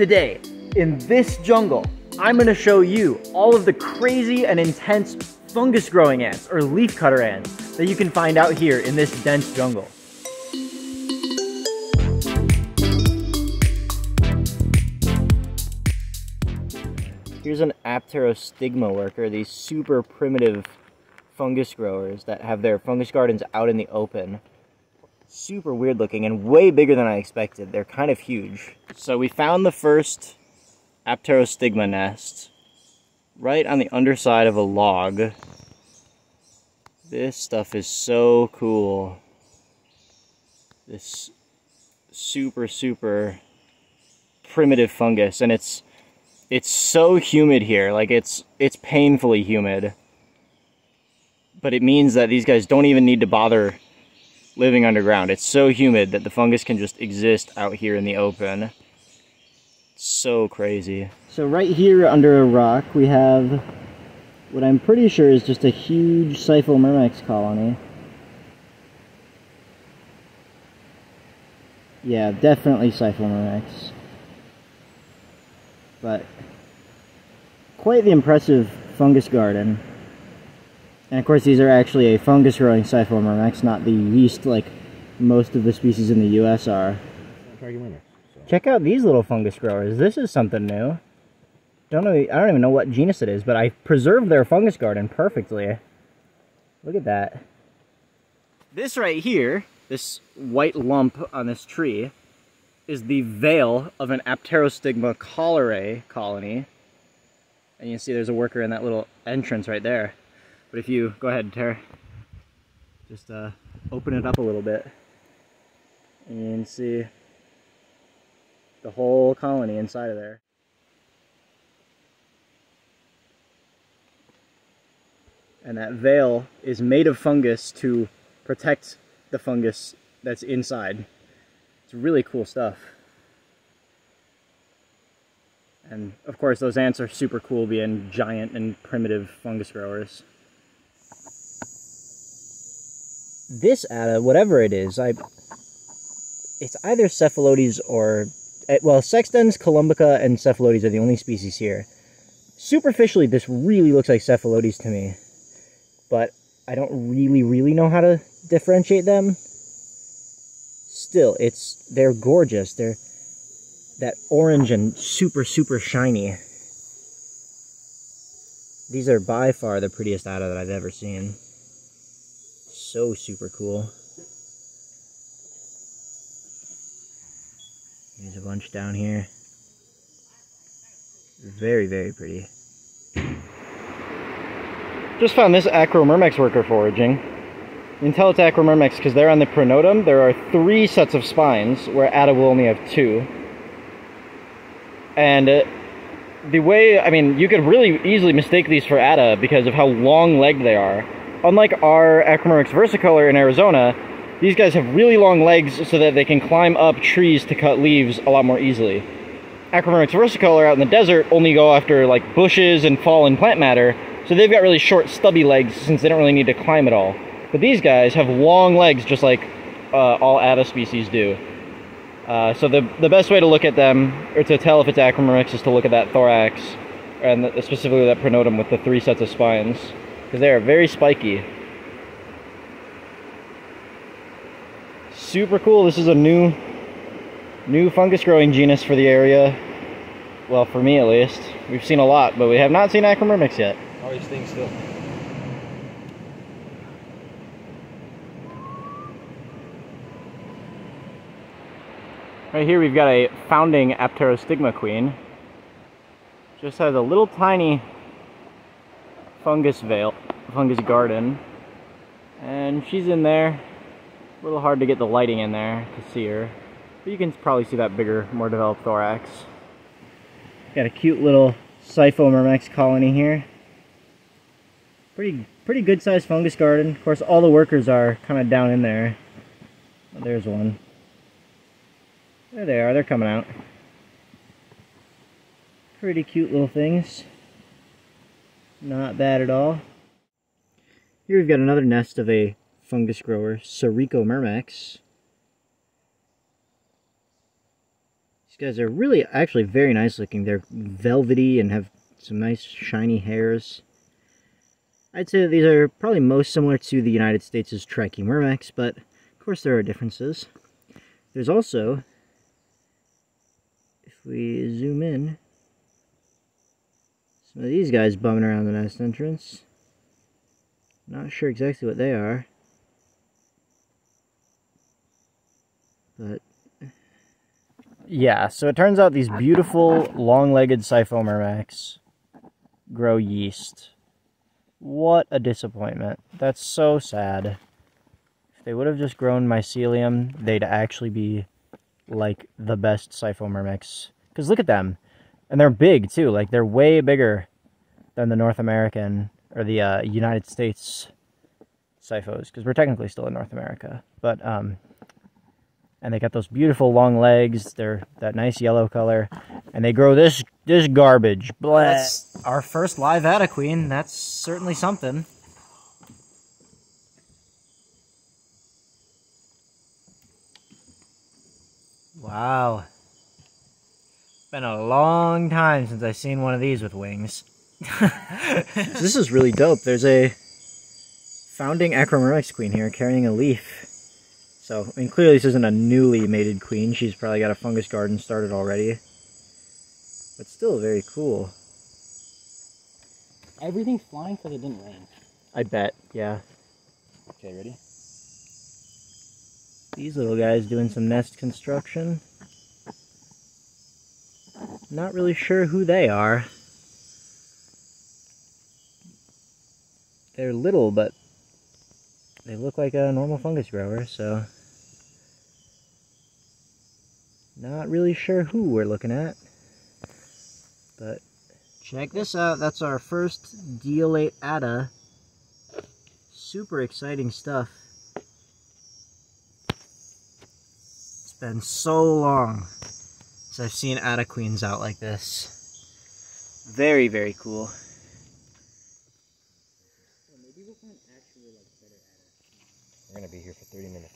Today, in this jungle, I'm gonna show you all of the crazy and intense fungus growing ants or leaf cutter ants that you can find out here in this dense jungle. Here's an Apterostigma worker, these super primitive fungus growers that have their fungus gardens out in the open super weird looking and way bigger than I expected. They're kind of huge. So we found the first Apterostigma nest right on the underside of a log. This stuff is so cool. This super, super primitive fungus and it's it's so humid here like it's it's painfully humid but it means that these guys don't even need to bother living underground. It's so humid that the fungus can just exist out here in the open. so crazy. So right here under a rock we have what I'm pretty sure is just a huge Cypho colony. Yeah, definitely Cypho But quite the impressive fungus garden. And of course these are actually a fungus growing Cypho not the yeast like most of the species in the US are. Check out these little fungus growers. This is something new. Don't know I don't even know what genus it is, but I preserved their fungus garden perfectly. Look at that. This right here, this white lump on this tree, is the veil of an Apterostigma collare colony. And you see there's a worker in that little entrance right there. But if you, go ahead, and Tara, just uh, open it up a little bit and see the whole colony inside of there. And that veil is made of fungus to protect the fungus that's inside. It's really cool stuff. And of course those ants are super cool being giant and primitive fungus growers. This atta, whatever it is, I it's either cephalotes or eh, well, Sexdens, colombica, and cephalotes are the only species here. Superficially, this really looks like cephalotes to me, but I don't really, really know how to differentiate them. Still, it's they're gorgeous. They're that orange and super, super shiny. These are by far the prettiest atta that I've ever seen so super cool. There's a bunch down here. Very, very pretty. Just found this Acromyrmex worker foraging. You can tell it's because there on the pronotum there are three sets of spines where Atta will only have two. And uh, the way, I mean, you could really easily mistake these for Atta because of how long-legged they are unlike our Acromyrmex versicolor in Arizona, these guys have really long legs so that they can climb up trees to cut leaves a lot more easily. Acromyrmex versicolor out in the desert only go after like bushes and fallen plant matter, so they've got really short stubby legs since they don't really need to climb at all. But these guys have long legs just like uh, all Atta species do. Uh, so the, the best way to look at them, or to tell if it's Acromyrmex, is to look at that thorax, and the, specifically that pronotum with the three sets of spines because they are very spiky. Super cool. This is a new new fungus growing genus for the area. Well, for me at least. We've seen a lot, but we have not seen Acromyrmex yet. All these things still. Right here we've got a founding Apterostigma queen. Just has a little tiny fungus veil, fungus garden. And she's in there. A little hard to get the lighting in there to see her. But you can probably see that bigger, more developed thorax. Got a cute little Cypho colony here. Pretty pretty good sized fungus garden. Of course all the workers are kind of down in there. Oh, there's one. There they are, they're coming out. Pretty cute little things. Not bad at all. Here we've got another nest of a fungus grower, Sericomyrmex. These guys are really actually very nice looking. They're velvety and have some nice shiny hairs. I'd say these are probably most similar to the United States' Trachymyrmex, but of course there are differences. There's also, if we zoom in, some of these guys bumming around the nest entrance. Not sure exactly what they are. But yeah, so it turns out these beautiful long-legged Cyphomyrmex grow yeast. What a disappointment. That's so sad. If they would have just grown mycelium, they'd actually be like the best Cyphomyrmex. Because look at them. And they're big too. Like they're way bigger than the North American or the uh, United States Cyphos. Because we're technically still in North America. But um, and they got those beautiful long legs. They're that nice yellow color, and they grow this this garbage. That's our first live Atta queen. That's certainly something. Wow. Been a long time since I've seen one of these with wings. this is really dope. There's a founding Acromyrmex queen here carrying a leaf. So, I mean, clearly this isn't a newly mated queen. She's probably got a fungus garden started already. But still very cool. Everything's flying because it didn't rain. I bet, yeah. Okay, ready? These little guys doing some nest construction. Not really sure who they are. They're little, but they look like a normal fungus grower, so Not really sure who we're looking at. But check this out. That's our first dealate Atta. Super exciting stuff. It's been so long since I've seen Atta queens out like this. Very, very cool. We're gonna be here for 30 minutes.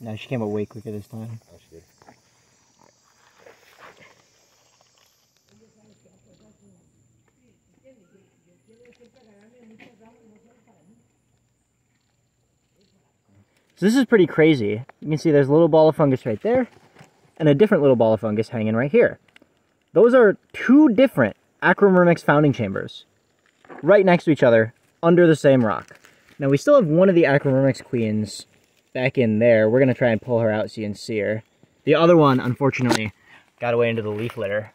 No, she came up way quicker this time. Oh, she did. So this is pretty crazy. You can see there's a little ball of fungus right there, and a different little ball of fungus hanging right here. Those are two different Acromyrmex founding chambers, right next to each other, under the same rock. Now we still have one of the Acromyrmex queens back in there. We're gonna try and pull her out so you can see her. The other one, unfortunately, got away into the leaf litter.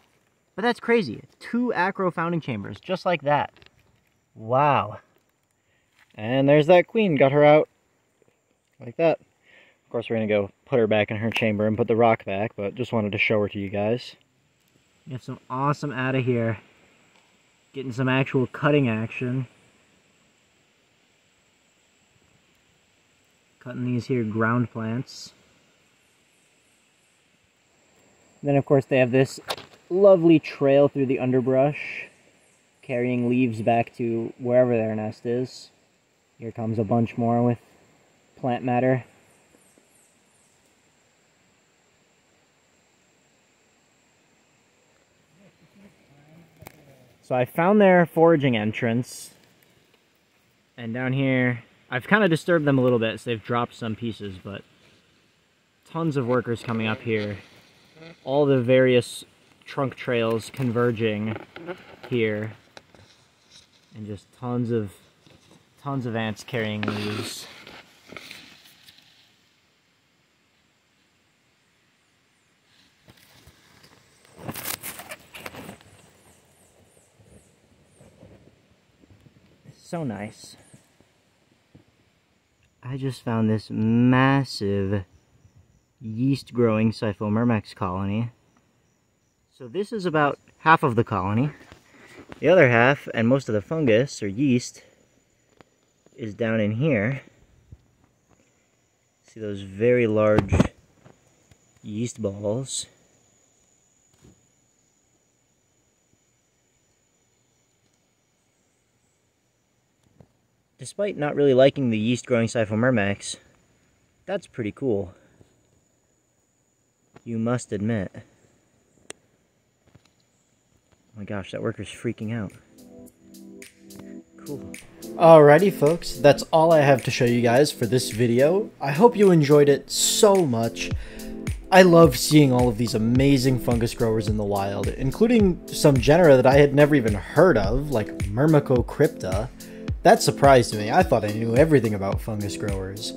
But that's crazy. Two acro founding chambers, just like that. Wow. And there's that queen, got her out like that. Of course, we're going to go put her back in her chamber and put the rock back, but just wanted to show her to you guys. We have some awesome out of here. Getting some actual cutting action. Cutting these here ground plants. Then, of course, they have this lovely trail through the underbrush, carrying leaves back to wherever their nest is. Here comes a bunch more with plant matter. So I found their foraging entrance. And down here, I've kind of disturbed them a little bit, so they've dropped some pieces, but tons of workers coming up here. All the various trunk trails converging here. And just tons of tons of ants carrying leaves. So nice. I just found this massive yeast growing Cyphomyrmex colony. So this is about half of the colony. The other half, and most of the fungus or yeast, is down in here. See those very large yeast balls. Despite not really liking the yeast growing Cyphomyrmex, that's pretty cool. You must admit. Oh my gosh, that worker's freaking out. Cool. Alrighty folks, that's all I have to show you guys for this video. I hope you enjoyed it so much. I love seeing all of these amazing fungus growers in the wild, including some genera that I had never even heard of, like Myrmicocrypta. That surprised me, I thought I knew everything about fungus growers.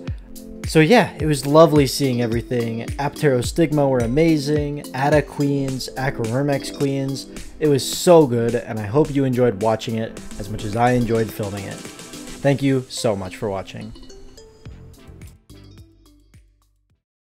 So yeah, it was lovely seeing everything. Apterostigma were amazing, Atta queens, Acromyrmex queens. It was so good, and I hope you enjoyed watching it as much as I enjoyed filming it. Thank you so much for watching.